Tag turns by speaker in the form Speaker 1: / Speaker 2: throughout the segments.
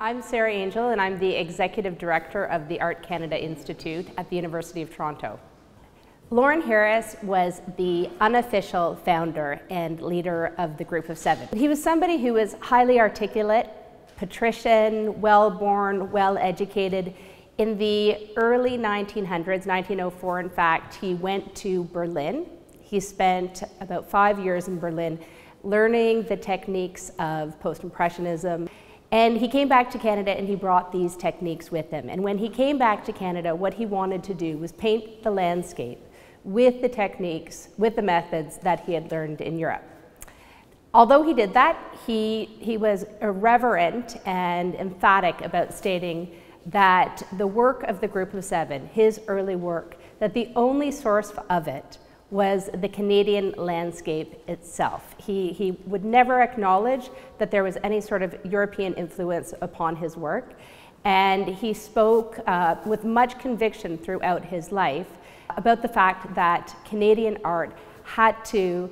Speaker 1: I'm Sara Angel, and I'm the Executive Director of the Art Canada Institute at the University of Toronto. Lawren Harris was the unofficial founder and leader of the Group of Seven. He was somebody who was highly articulate, patrician, well born, well educated. In the early 1900s, 1904 in fact, he went to Berlin. He spent about five years in Berlin learning the techniques of post Impressionism. And he came back to Canada and he brought these techniques with him. And when he came back to Canada, what he wanted to do was paint the landscape with the techniques, with the methods that he had learned in Europe. Although he did that, he, he was irreverent and emphatic about stating that the work of the Group of Seven, his early work, that the only source of it was the Canadian landscape itself. He, he would never acknowledge that there was any sort of European influence upon his work. And he spoke uh, with much conviction throughout his life about the fact that Canadian art had to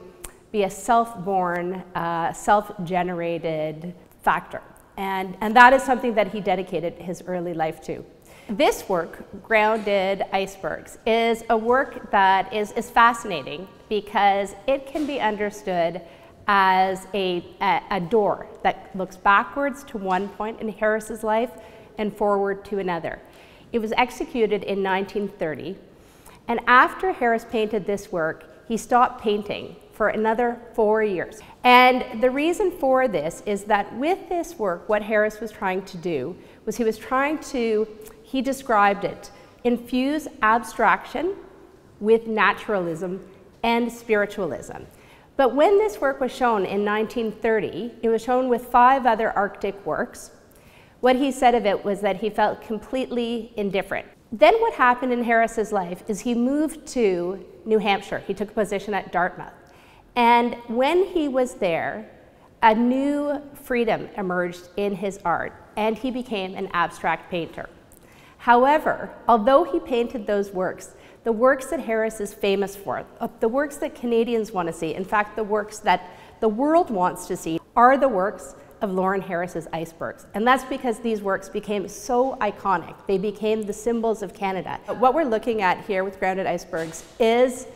Speaker 1: be a self-born, uh, self-generated factor. And, and that is something that he dedicated his early life to. This work, Grounded Icebergs, is a work that is, is fascinating because it can be understood as a, a, a, door that looks backwards to one point in Harris's life and forward to another. It was executed in 1930, and after Harris painted this work, he stopped painting for another four years. And the reason for this is that with this work, what Harris was trying to do was he was trying to he described it infuse abstraction with naturalism and spiritualism. But when this work was shown in 1930, it was shown with five other Arctic works. What he said of it was that he felt completely indifferent. Then what happened in Harris's life is he moved to New Hampshire. He took a position at Dartmouth. And when he was there, a new freedom emerged in his art, and he became an abstract painter. However, although he painted those works, the works that Harris is famous for, uh, the works that Canadians want to see, in fact, the works that the world wants to see, are the works of Lawren Harris's icebergs. And that's because these works became so iconic. They became the symbols of Canada. What we're looking at here with grounded icebergs is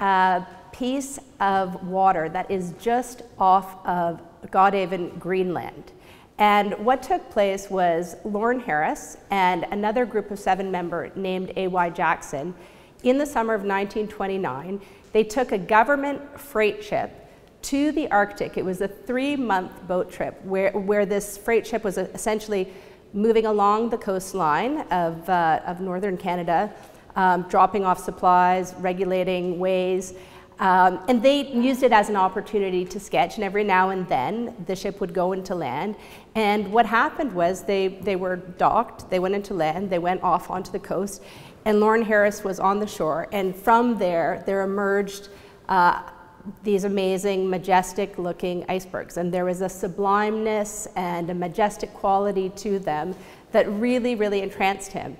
Speaker 1: a piece of water that is just off of Godhavn, Greenland. And what took place was Lawren Harris and another group of seven member named A.Y. Jackson, in the summer of 1929, they took a government freight ship to the Arctic. It was a three month boat trip where, where this freight ship was essentially moving along the coastline of, uh, of northern Canada, um, dropping off supplies, regulating ways, um, and they used it as an opportunity to sketch, and every now and then the ship would go into land. And what happened was they, they were docked, they went into land, they went off onto the coast, and Lawren Harris was on the shore. And from there, there emerged uh, these amazing, majestic looking icebergs. And there was a sublimeness and a majestic quality to them that really, really entranced him.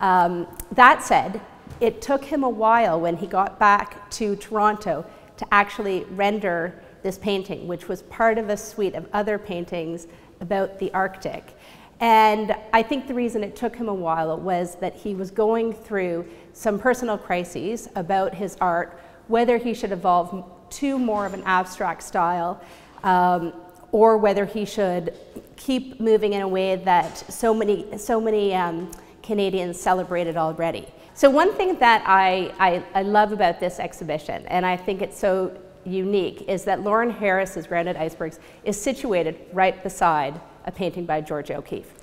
Speaker 1: Um, that said, it took him a while when he got back to Toronto to actually render this painting, which was part of a suite of other paintings about the Arctic. And I think the reason it took him a while was that he was going through some personal crises about his art, whether he should evolve to more of an abstract style um, or whether he should keep moving in a way that so many, so many um, Canadians celebrated already. So one thing that I, I, I, love about this exhibition, and I think it's so unique, is that Lawren Harris's Grounded Icebergs is situated right beside a painting by Georgia O'Keeffe.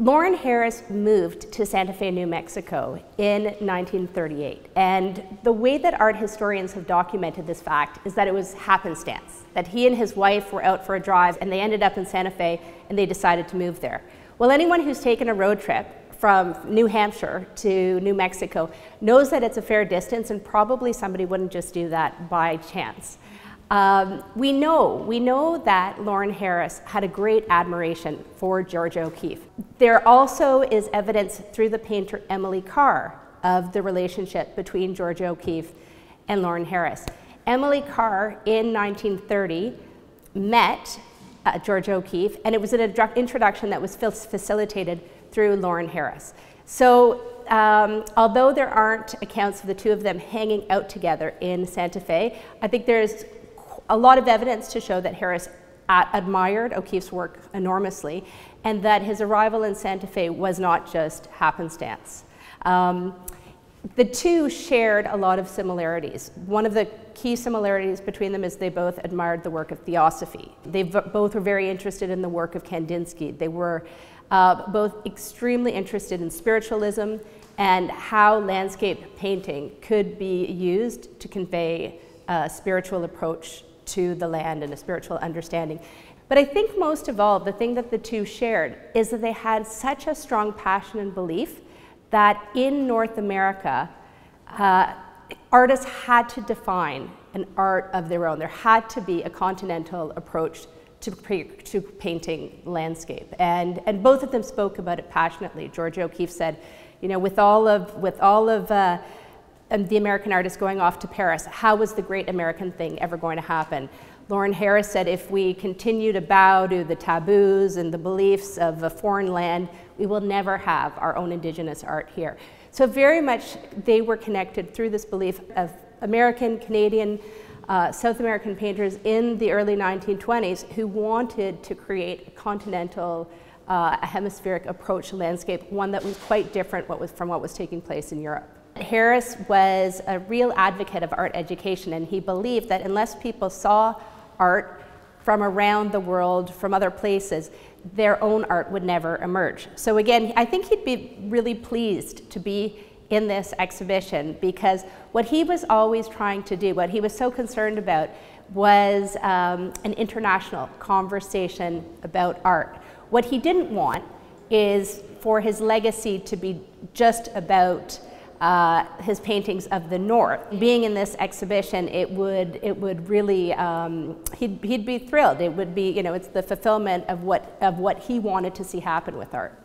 Speaker 1: Lawren Harris moved to Santa Fe, New Mexico in 1938. And the way that art historians have documented this fact is that it was happenstance, that he and his wife were out for a drive and they ended up in Santa Fe and they decided to move there. Well, anyone who's taken a road trip from New Hampshire to New Mexico knows that it's a fair distance and probably somebody wouldn't just do that by chance. Um, we know, we know that Lawren Harris had a great admiration for Georgia O'Keeffe. There also is evidence through the painter Emily Carr of the relationship between Georgia O'Keeffe and Lawren Harris. Emily Carr in 1930 met uh, Georgia O'Keeffe, and it was an introduction that was facilitated through Lawren Harris. So um, although there aren't accounts of the two of them hanging out together in Santa Fe, I think there's a lot of evidence to show that Harris admired O'Keeffe's work enormously and that his arrival in Santa Fe was not just happenstance. Um, the two shared a lot of similarities. One of the key similarities between them is they both admired the work of theosophy. They both were very interested in the work of Kandinsky. They were uh, both extremely interested in spiritualism and how landscape painting could be used to convey a spiritual approach to the land and a spiritual understanding. But I think most of all, the thing that the two shared is that they had such a strong passion and belief that in North America, uh, artists had to define an art of their own. There had to be a continental approach to, to painting landscape. And, and both of them spoke about it passionately. Georgia O'Keeffe said, you know, with all of, with all of uh, the American artists going off to Paris, how was the great American thing ever going to happen? Lawren Harris said if we continue to bow to the taboos and the beliefs of a foreign land, we will never have our own indigenous art here. So very much they were connected through this belief of American, Canadian, uh, South American painters in the early 1920s who wanted to create a continental, uh, a hemispheric approach to landscape, one that was quite different what was, from what was taking place in Europe. Harris was a real advocate of art education, and he believed that unless people saw art from around the world, from other places, their own art would never emerge. So again, I think he'd be really pleased to be in this exhibition because what he was always trying to do, what he was so concerned about, was um, an international conversation about art. What he didn't want is for his legacy to be just about uh, his paintings of the North. Being in this exhibition, it would, it would really, um, he'd, he'd be thrilled. It would be, you know, it's the fulfillment of what, of what he wanted to see happen with art.